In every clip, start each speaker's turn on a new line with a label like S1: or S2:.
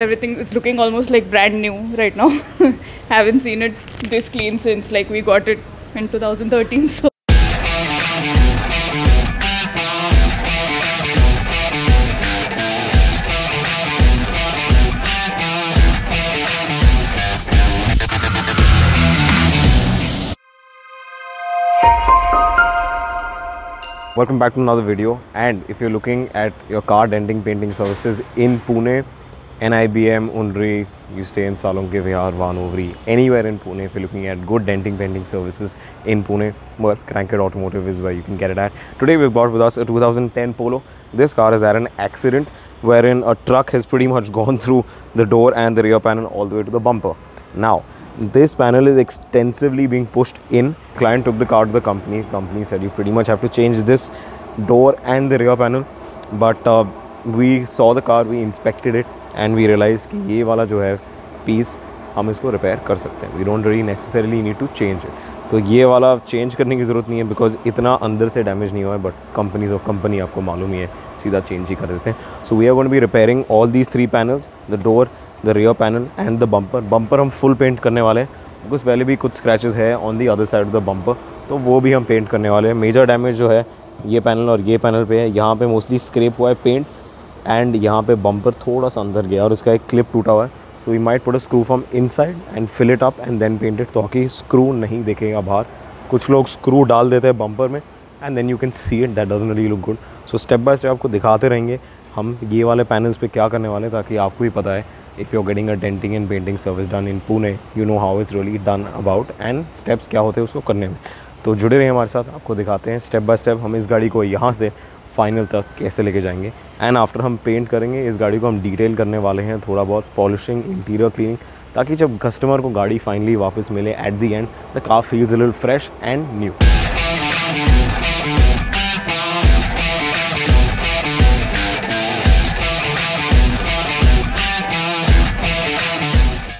S1: Everything is looking almost like brand new right now. Haven't seen it this clean since like we got it in 2013. So
S2: Welcome back to another video and if you're looking at your car denting painting services in Pune, NIBM, Unri, you stay in Salonke Vihar, Vanovri, anywhere in Pune if you're looking at good denting painting services in Pune, well, Cranked Automotive is where you can get it at. Today we've got with us a 2010 Polo. This car is at an accident wherein a truck has pretty much gone through the door and the rear panel all the way to the bumper. Now, this panel is extensively being pushed in client took the car to the company company said you pretty much have to change this door and the rear panel but uh, we saw the car we inspected it and we realise कि ये वाला जो है piece हम इसको repair कर सकते हैं। We don't really necessarily need to change it तो ये वाला चेंज करने की ज़रूरत नहीं है बिकॉज़ इतना अंदर से डैमेज नहीं हुआ है बट कंपनी तो कंपनी आपको मालूम ही है, सीधा चेंज ही कर देते हैं। So we are going be repairing all these three panels the door the rear panel and the bumper bumper हम फुल पेंट करने वाले हैं। बिकॉज़ पहले भी कुछ स्क्रैचेस है on the other side of the bumper तो वो भी हम पेंट करने वाले हैं। मेजर डैमेज जो है ये पैनल और ये पैनल पे है। यहाँ पे मोस्टली स्क्रेप हुआ है पेंट एंड यहाँ पे बम्पर थोड़ा सा अंदर गया और उसका एक क्लिप टूटा हुआ है। So we might put a screw from inside and fill it up and then paint it ताकि स्क्रू नहीं देखेगा बाहर। कुछ लोग स्क्रू डाल देते हैं बम्पर में and then you can see it that doesn't really look good so step by step आपको दिखाते रहेंगे हम ये वाले पैनल्स पे क्या करने वाले ताकि आपको भी पता है, if you're getting a denting and painting service done in Pune you know how it's really done about and steps क्या होते हैं उसको करने में। तो जुड़े रहिए हमारे साथ, आपको दिखाते हैं स्टेप बाय स्टेप हम इस गाड़ी को यहाँ से फाइनल तक कैसे लेके जाएँगे। एंड आफ्टर हम पेंट करेंगे इस गाड़ी को हम डिटेल करने वाले हैं थोड़ा बहुत पॉलिशिंग इंटीरियर क्लीनिंग ताकि जब कस्टमर को गाड़ी फाइनली वापस मिले at the end the car feels little fresh and new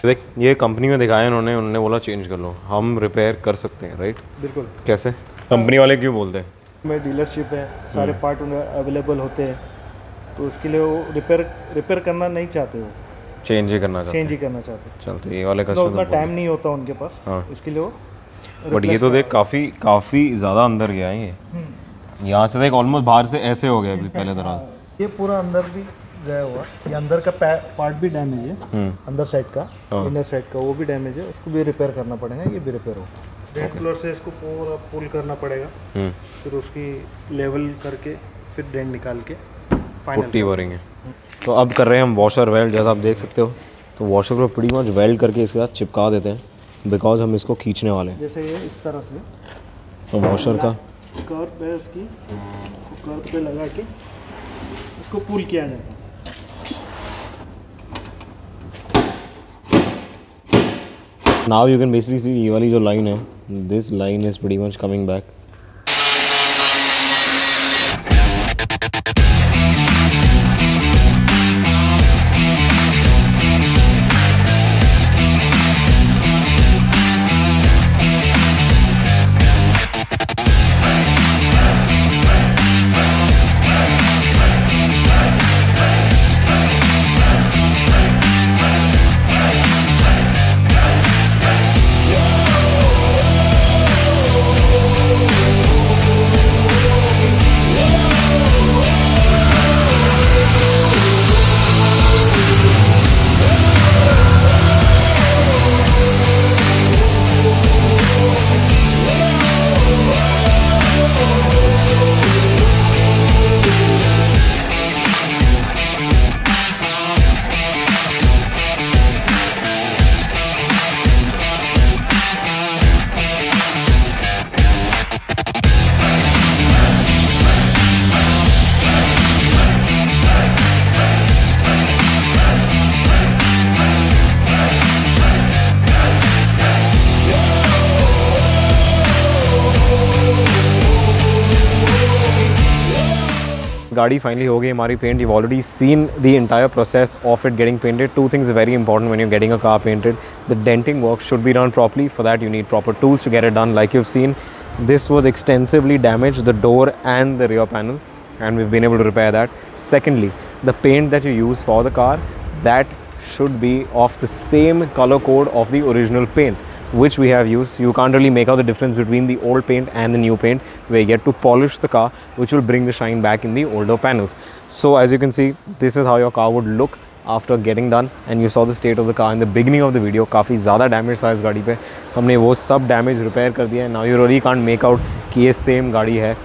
S2: देख ये कंपनी में दिखाया उन्होंने उन्होंने बोला चेंज कर लो हम रिपेयर कर सकते हैं राइट
S3: बिल्कुल।
S2: कैसे? कंपनी वाले क्यों बोलते हैं?
S3: में डीलरशिप है सारे पार्ट उन्हें अवेलेबल होते हैं। तो उसके लिए वो रिपेयर रिपेयर करना नहीं चाहते वो।
S2: चेंज ही करना चाहते
S3: चेंज ही करना चाहते हैं।
S2: चल तो ये वाले
S3: तो
S2: कस्टमर
S3: उतना टाइम नहीं होता उनके पास।
S2: हाँ।
S3: इसके लिए वो
S2: बट ये तो देख काफ़ी काफ़ी ज़्यादा अंदर गया है ये यहाँ से देख ऑलमोस्ट बाहर से ऐसे हो गया अभी पहले दराज
S3: ये पूरा अंदर भी गया हुआ। ये अंदर का पार्ट भी डैमेज है। अंदर साइड का इनर साइड का वो भी डैमेज है। उसको भी रिपेयर करना पड़ेगा ये भी रिपेयर होगा। रेड फ्लोर से इसको पूरा पुल करना पड़ेगा।
S2: हम्म।
S3: फिर उसकी लेवल करके फिर डेंट निकाल के।
S2: पुट्टी भरेंगे। तो अब कर रहे हैं हम वॉशर वेल्ड जैसा आप देख सकते हो। तो वॉशर को प्रीटी मच वेल्ड करके इसके साथ चिपका देते हैं बिकॉज़ हम इसको खींचने वाले हैं।
S3: जैसे ये इस तरह से।
S2: तो वॉशर का
S3: कर्व है उसकी कर्व पे लगा के इसको पुल किया जाता है
S2: now you can basically see ये वाली जो लाइन है this line is pretty much coming back Gaadi finally ho gayi paint. You've already seen the entire process of it getting painted. Two things are very important when you're getting a car painted. The denting work should be done properly. For that, you need proper tools to get it done. Like you've seen, this was extensively damaged, the door and the rear panel. And we've been able to repair that. Secondly, the paint that you use for the car, that should be of the same color code of the original paint which we have used. You can't really make out the difference between the old paint and the new paint. We're yet to polish the car, which will bring the shine back in the older panels. So as you can see, this is how your car would look after getting done and you saw the state of the car in the beginning of the video काफ़ी ज़्यादा damage था इस गाड़ी पे हमने वो सब damage repair कर दिया है now you really can't make out कि ये सेम गाड़ी है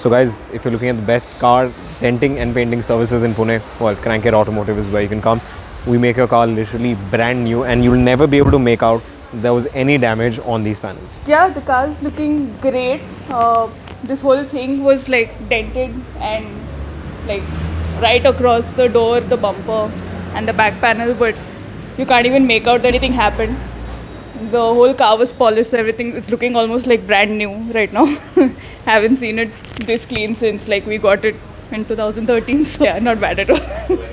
S2: so guys if you're looking at the best car denting and painting services in Pune well Crankhead Automotive is where you can come we make your car literally brand new and you'll never be able to make out there was any damage on these panels
S1: Yeah, the car's looking great. Uh, this whole thing was like dented and like right across the door, the bumper, and the back panel, but you can't even make out that anything happened. The whole car was polished, everything is looking almost like brand new right now. Haven't seen it this clean since like we got it in 2013, so yeah, not bad at all.